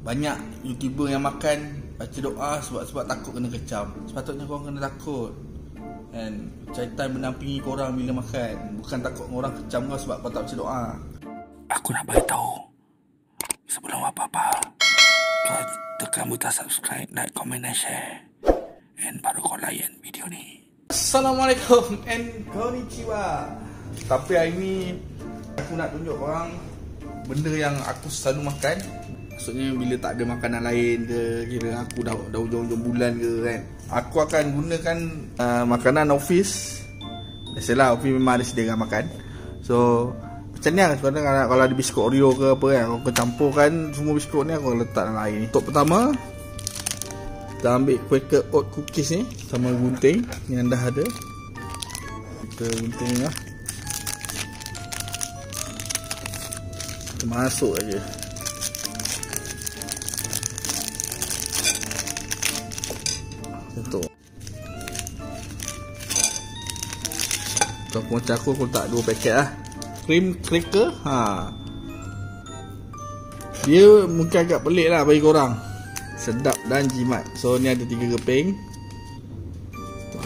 banyak YouTuber yang makan baca doa sebab sebab takut kena kecam. Sepatutnya korang kena takut. And syaitan menampingi korang bila makan. Bukan takut orang kecam kau sebab kau tak baca doa. Aku nak beritahu sebelum apa-apa kau tekan butang subscribe, like, comment dan share. And baru kau layan video ni. Assalamualaikum and konnichiwa. Tapi hari ni aku nak tunjuk korang benda yang aku selalu makan. Maksudnya bila tak ada makanan lain ke, kira aku dah dah hujung-hujung bulan ke kan. Aku akan gunakan uh, makanan office. Biasalah office memang ada sediakan makan. So macam ni lah kalau, kalau ada biskut Oreo ke apa kan Aku campurkan semua biskut ni aku letak dalam air ni Untuk pertama Kita ambil Quaker oat cookies ni Sama gunting yang dah ada Kita gunting lah Kita masuk aja. Kalau aku macam aku, aku letak dua paket lah. Cream cracker ha. Dia mungkin agak pelik lah bagi korang. Sedap dan jimat. So ni ada tiga keping.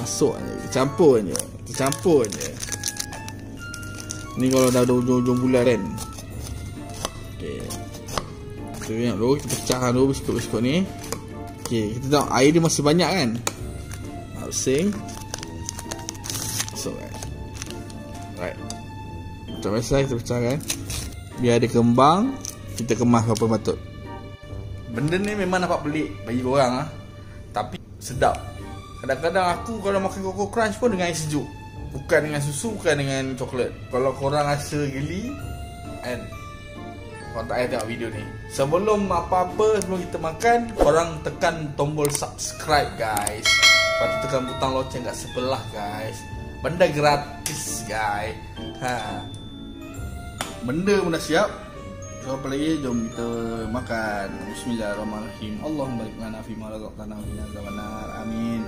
Masuk je Campur je Campur je Ni kalau dah ada ujung-ujung bulan kan. Okay Kita dulu. Kita pecahkan dulu biskut-biskut ni. Okay Kita tengok air dia masih banyak kan. Masing Masuk kan Right macam biasa kita pecahkan Biar dia kembang Kita kemas apa patut. Benda ni memang nampak pelik Bagi korang lah Tapi sedap. Kadang-kadang aku kalau makan Coco Crunch pun dengan air sejuk. Bukan dengan susu Bukan dengan coklat. Kalau korang rasa geli And Korang tak payah tengok video ni. Sebelum apa-apa Sebelum kita makan Korang tekan tombol subscribe guys. Lepas tu tekan butang loceng kat sebelah guys Benda gratis guys Ha. Benda pun dah siap. Apa lagi? Jom kita makan. Bismillahirrahmanirrahim. Allahumma barik lana fi ma razaqtana wa qina azabannar amin.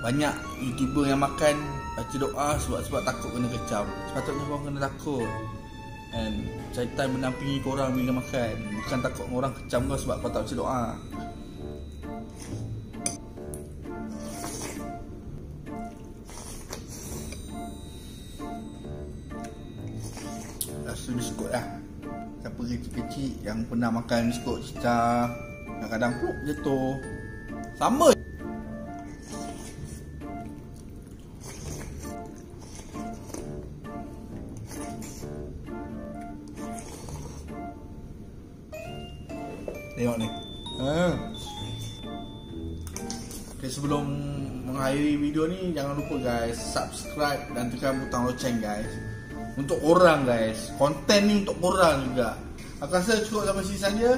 Banyak youtuber yang makan baca doa sebab sebab takut kena kecam. Sepatutnya korang kena takut. And syaitan menampingi korang bila makan. Bukan takut orang kecam kau sebab kau tak baca doa rasa biskut lah. Siapa kecil-kecil yang pernah makan biskut cicah Kadang-kadang pun jatuh. Sama. Tengok ni. Ha. Okay, sebelum mengakhiri video ni Jangan lupa guys Subscribe dan tekan butang loceng guys untuk orang guys. Konten ni untuk orang juga. Aku rasa cukup sampai sini saja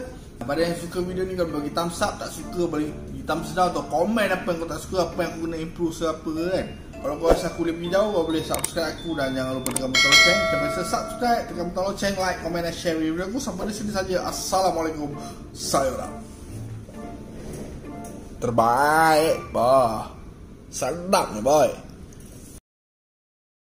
pada yang suka video ni kalau bagi thumbs up tak suka bagi thumbs down atau komen apa yang kau tak suka apa yang aku guna improve siapa kan? Kalau kau rasa aku lebih jauh kau boleh subscribe aku dan jangan lupa tekan butang loceng macam biasa subscribe tekan butang loceng like komen dan share video aku sampai di sini saja. Assalamualaikum. Sayonara. Terbaik bah. Sedap ni boy